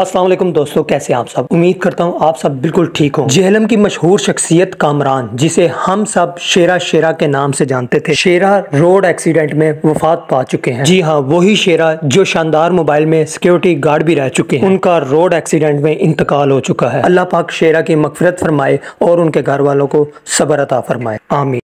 असलम दोस्तों, कैसे आप सब? उम्मीद करता हूँ आप सब बिल्कुल ठीक हो जेहलम की मशहूर शख्सियत कामरान, जिसे हम सब शेरा शेरा के नाम से जानते थे, शेरा रोड एक्सीडेंट में वफात पा चुके हैं। जी हाँ वही शेरा जो शानदार मोबाइल में सिक्योरिटी गार्ड भी रह चुके हैं। उनका रोड एक्सीडेंट में इंतकाल हो चुका है। अल्लाह पाक शेरा की मफफरत फरमाए और उनके घर वालों को सबर अता फरमाए। आमीन।